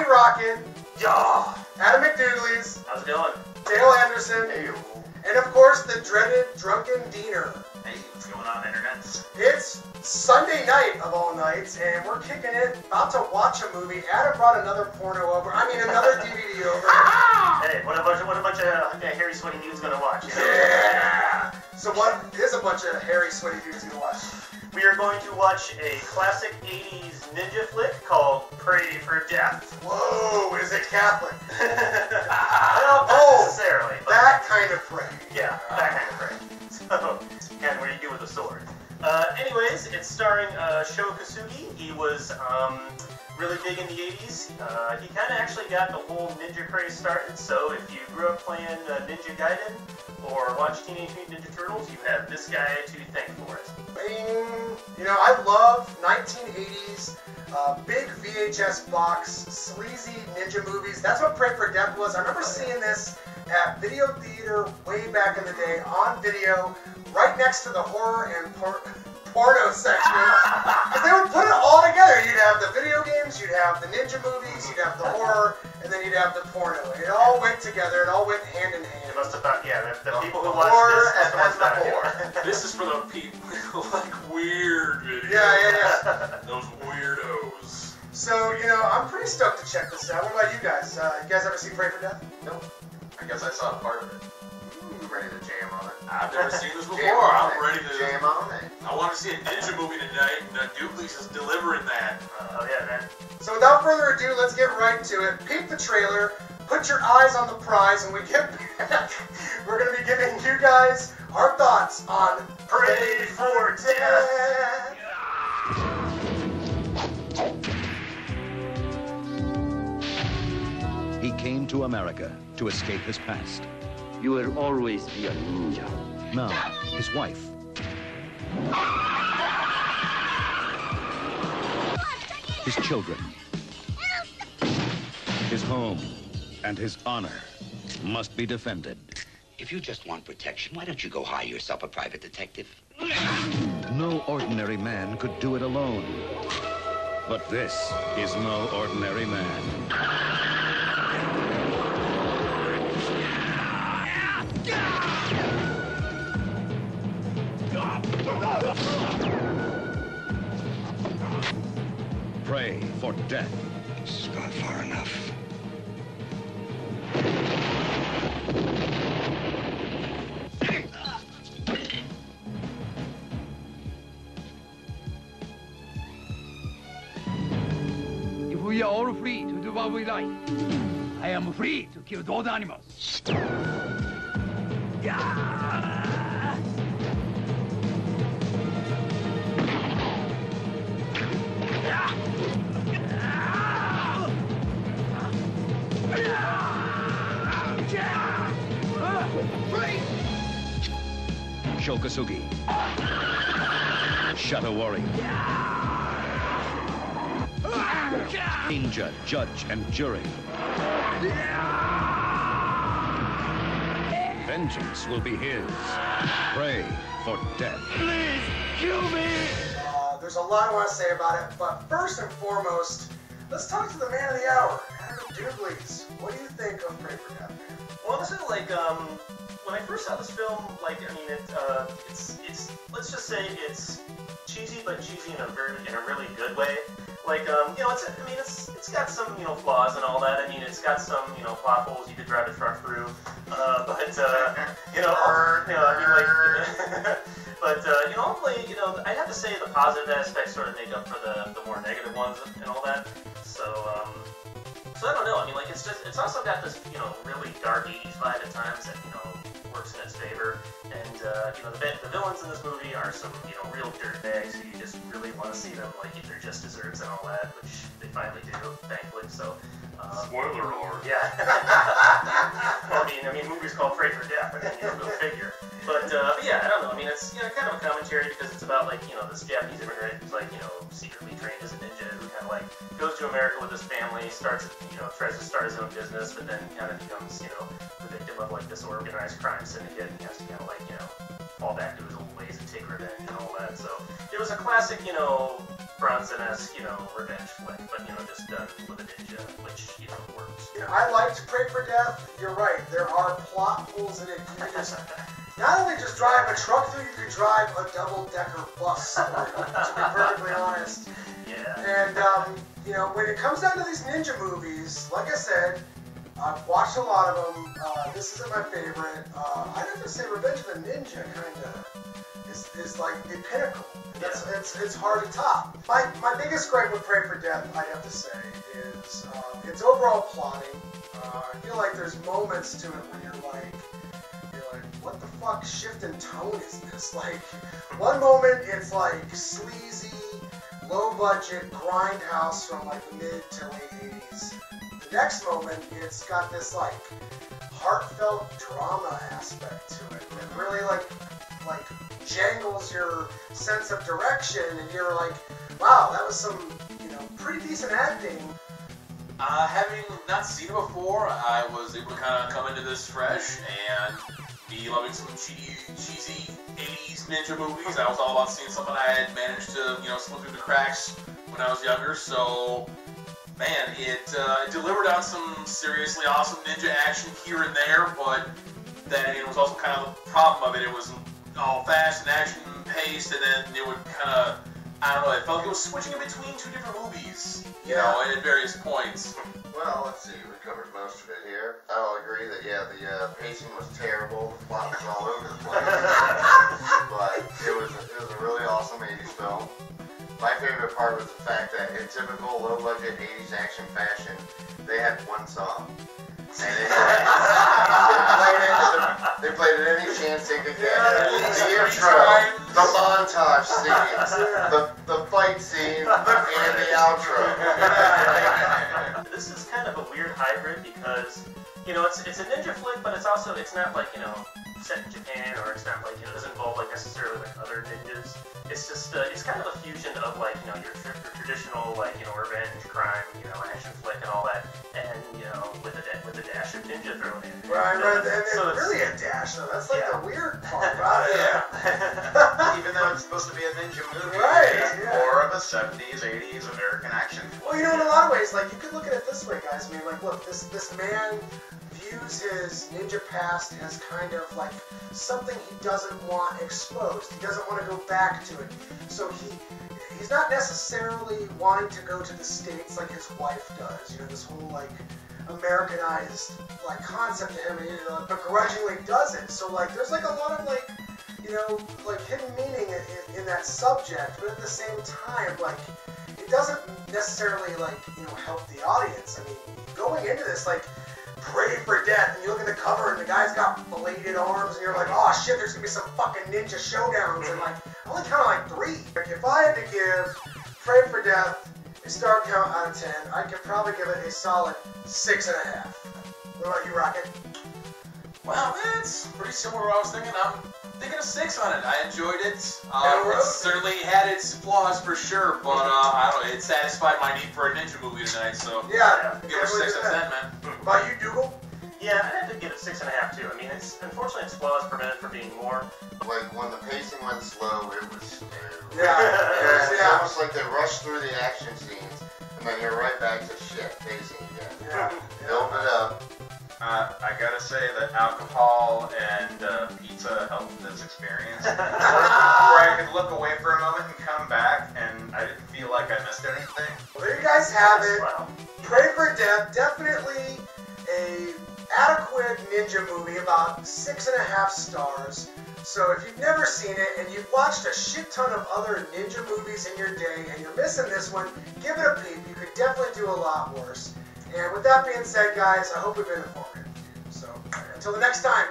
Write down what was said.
Johnny Rocket, Yeah. Adam McDoogleez, How's it going? Dale Anderson, and of course the dreaded Drunken Diener. Hey, what's going on, internet? It's Sunday night of all nights, and we're kicking it, about to watch a movie. Adam brought another porno over, I mean another DVD over. Hey, what a bunch of what a bunch of uh, hairy sweaty dudes gonna watch? You know? Yeah! So what is a bunch of hairy, sweaty dudes gonna watch? We are going to watch a classic '80s ninja flick called Pray for Death. Whoa, is it Catholic? well, not Oh, necessarily, but That kind of pray. yeah, that kind of pray. And what do you do with a sword? Uh, anyways, it's starring uh, Sho Kosugi. He was um, really big in the 80s. Uh, he kind of actually got the whole ninja craze started. So if you grew up playing uh, Ninja Gaiden or watched Teenage Mutant Ninja Turtles, you have this guy to thank for it. Know, I love 1980s, uh, big VHS box, sleazy ninja movies. That's what Pray for Death was. I remember seeing this at video theater way back in the day on video, right next to the horror and por- porno section. they would put it all together. You'd have the video games, you'd have the ninja movies, you'd have the horror, and then you'd have the porno. It all went together. It all went hand in hand. You must have thought, yeah, the, the The people who watched horror this and have then thought, the yeah. This is for the people who like weird videos. Yeah, yeah, yeah. Those weirdos. So, you know, I'm pretty stoked to check this out. What about you guys? Uh, you guys ever seen Pray for Death? No. I guess I saw a part of it. I'm ready to jam on it. I've never seen this before. Jam I'm it. ready to. jam on it. I want to see a ninja movie tonight, and uh, Douglas is delivering that. Oh yeah, man. So, without further ado, let's get right to it. Peep the trailer, put your eyes on the prize, and we get back. We're going to be giving you guys our thoughts on Pray for Death. He came to America to escape his past. You will always be a ninja. Now, his wife, his children, his home, and his honor must be defended. If you just want protection, why don't you go hire yourself a private detective? No ordinary man could do it alone. But this is no ordinary man. Pray for death. It's gone far enough. We like, I am free to kill those animals. Yeah. Sho Kosugi. Shadow Warrior. Ninja, judge, and jury. Vengeance will be his. Pray for death. Please kill me! Uh, there's a lot I want to say about it, but first and foremost, let's talk to the man of the hour, Adam Duglies. What do you think of Pray for Death? Well, honestly, like, um, when I first saw this film, like, I mean, it, uh, it's, it's, let's just say it's cheesy, but cheesy in a very, in a really good way. Like, um, you know, it's, I mean, it's, it's got some, you know, flaws and all that. I mean, it's got some, you know, plot holes you could drive a truck through. Uh, but, uh, you know, you know, I mean, like, but, uh, you know, hopefully, you know, I have to say the positive aspects sort of make up for the, the more negative ones and all that. So, um, so I don't know. I mean, like it's just it's also got this you know really dark '80s vibe at times that you know in its favor. And uh, you know the, the villains in this movie are some you know real dirtbags who you just really want to see them like eat their just desserts and all that, which they finally do, thankfully. So. Um, Spoiler alert. yeah. I mean, I mean, movies called Pray for Death. I mean, you know, go figure. But, uh, but yeah, I don't know. I mean, it's you know kind of a commentary because it's about like you know this Japanese immigrant who's like you know secretly trained as a like goes to America with his family, starts you know tries to start his own business, but then kind of becomes you know the victim of like this organized crime syndicate and has to kind of like you know fall back to his old ways and take revenge and all that. So it was a classic you know Bronson-esque, you know, revenge flick, but you know, just done with a ninja, which you know works. I liked Pray for Death. You're right. There are plot holes in it. You just not only just drive a truck through, you can drive a double-decker bus. to be perfectly honest. Yeah. And um, you know, when it comes down to these ninja movies, like I said, I've watched a lot of them. Uh, this isn't my favorite. Uh, I'd have to say Revenge of the Ninja kind of is, is like the pinnacle. It's, it's, it's hard to top. My, my biggest gripe with Pray for Death, I'd have to say, is uh, its overall plotting. Uh, I feel like there's moments to it where you're like, you're like, what the fuck shift in tone is this? Like, one moment it's like sleazy, low budget grindhouse from like the mid to late 80s. The next moment it's got this like heartfelt drama aspect to it that really like like jangles your sense of direction and you're like, wow, that was some you know pretty decent acting. Uh, having not seen it before, I was able to kind of come into this fresh and be loving some cheesy, cheesy 80s ninja movies. I was all about seeing something I had managed to, you know, slip through the cracks when I was younger. So, man, it, uh, it delivered on some seriously awesome ninja action here and there, but then it was also kind of the problem of it. It was all fast and action paced, and then it would kind of, I don't know, it felt like it was switching in between two different movies, you Yeah. know, at various points. Well, let's see. We covered most of it here. I'll agree that yeah, the uh, pacing was terrible. The plot was all over the place. but it was it was a really awesome 80s film. My favorite part was the fact that in typical low-budget 80s action fashion, they had one song. And they, they played it. They played it any chance they could get. The intro, the montage scenes, the the fight scene, and the outro. This is kind of a weird hybrid because, you know, it's it's a ninja flick, but it's also it's not like you know set in Japan or it's not like you know it doesn't involve like necessarily like other ninjas. It's just uh, it's kind of a fusion of like you know your, your traditional like you know revenge crime you know action flick and all that, and you know with a with a dash of ninja thrown in. Right, right. And it's So it's- really a dash though. That's like Yeah. the weird part about it. Even though it's supposed to be a ninja movie, Right, 70s, 80s American action. Well, you know, in a lot of ways, like you could look at it this way, guys. I mean, like, look, this this man views his ninja past as kind of like something he doesn't want exposed. He doesn't want to go back to it. So he he's not necessarily wanting to go to the states like his wife does. You know, this whole like Americanized like concept to him, you know, begrudgingly does it. So like, there's like a lot of like you know, like hidden meaning in, in, in that subject, but at the same time, like, it doesn't necessarily, like, you know, help the audience. I mean, going into this, like, pray for death, and you look at the cover, and the guy's got bladed arms, and you're like, oh shit, there's gonna be some fucking ninja showdowns, and like, I only counted like three. Like, if I had to give Pray for Death a star count out of 10, I could probably give it a solid six and a half. What about you, Rocket? Well, it's pretty similar to what I was thinking. I'm thinking a six on it. I enjoyed it. Yeah, Um, it certainly had its flaws for sure, but uh, I don't know. It satisfied my need for a ninja movie tonight, so Yeah, give it a six out of that. ten, man. What about you, Dougal? Yeah, I'd have to give it six and a half too. I mean, it's unfortunately its flaws prevented it from being more. Like when the pacing went slow, it was. Yeah, Yeah, it's yeah. almost like they rushed through the action scenes, and then you're right back to shit pacing again. Yeah. Build it up. Uh, I gotta say that alcohol and uh, pizza helped this experience. where, where I could look away for a moment and come back, and I didn't feel like I missed anything. Well, there you guys have it. Wow. Pray for Death, definitely a adequate ninja movie, about six and a half stars. So if you've never seen it and you've watched a shit ton of other ninja movies in your day and you're missing this one, give it a peep. You could definitely do a lot worse. And with that being said, guys, I hope we've been informative. So until the next time,